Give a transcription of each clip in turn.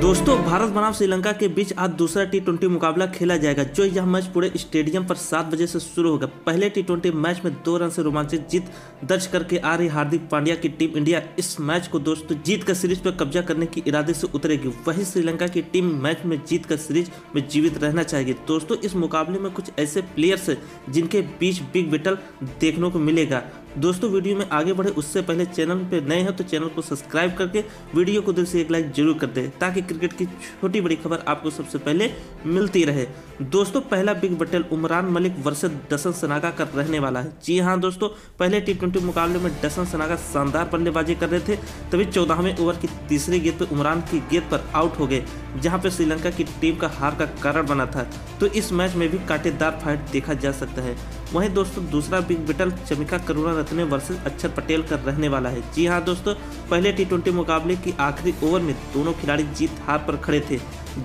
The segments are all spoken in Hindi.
दोस्तों, भारत बनाम श्रीलंका के बीच आज दूसरा टी ट्वेंटी मुकाबला खेला जाएगा, जो यह मैच पूरे स्टेडियम पर सात बजे से शुरू होगा। पहले टी ट्वेंटी मैच में दो रन से रोमांचित जीत दर्ज करके आ रही हार्दिक पांड्या की टीम इंडिया इस मैच को दोस्तों जीत कर सीरीज़ पर कब्जा करने की इरादे से उतरेगी। वही श्रीलंका की टीम मैच में जीत कर सीरीज़ में जीवित रहना चाहेगी। दोस्तों, इस मुकाबले में कुछ ऐसे प्लेयर्स जिनके बीच बिग बैटल देखने को मिलेगा। दोस्तों, वीडियो में आगे बढ़े, उससे पहले चैनल पे नए हैं तो चैनल को सब्सक्राइब करके वीडियो को दिल से एक लाइक ज़रूर कर दें, ताकि क्रिकेट की छोटी बड़ी खबर आपको सबसे पहले मिलती रहे। दोस्तों, पहला big battle Umran Malik versus Dasun Shanaka का रहने वाला है। जी हाँ दोस्तों, पहले टी ट्वेंटी मुकाबले में डसन सनागा शानदार बल्लेबाजी कर रहे थे, तभी चौदहवें ओवर की तीसरी गेंद पर उमरान की गेंद पर आउट हो गए, जहाँ पर श्रीलंका की टीम का हार का कारण बना था। तो इस मैच में भी कांटेदार फाइट देखा जा सकता है। वहीं दोस्तों, दूसरा big battle Chamika Karunaratne versus Akshar Patel का रहने वाला है। जी हाँ दोस्तों, पहले टी मुकाबले की आखिरी ओवर में दोनों खिलाड़ी जीत हार पर खड़े थे,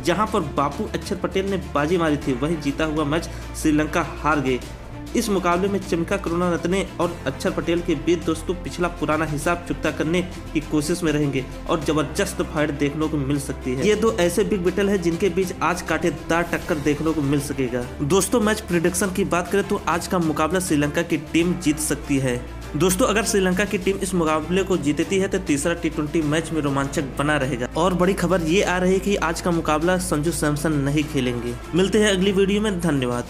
जहाँ पर बापू अक्षर पटेल ने बाजी मारी थी। वहीं जीता हुआ मैच श्रीलंका हार गए। इस मुकाबले में चमका करुणा रत्ने और अक्षर पटेल के बीच दोस्तों पिछला पुराना हिसाब चुकता करने की कोशिश में रहेंगे और ज़बरदस्त फाइट देखने को मिल सकती है। ये दो ऐसे बिग बैटल है जिनके बीच आज कांटेदार टक्कर देखने को मिल सकेगा। दोस्तों मैच प्रिडिक्शन की बात करें तो आज का मुकाबला श्रीलंका की टीम जीत सकती है। दोस्तों, अगर श्रीलंका की टीम इस मुकाबले को जीतती है तो तीसरा टी मैच में रोमांचक बना रहेगा। और बड़ी खबर ये आ रही है कि आज का मुकाबला संजू सैमसन नहीं खेलेंगे। मिलते हैं अगली वीडियो में। धन्यवाद।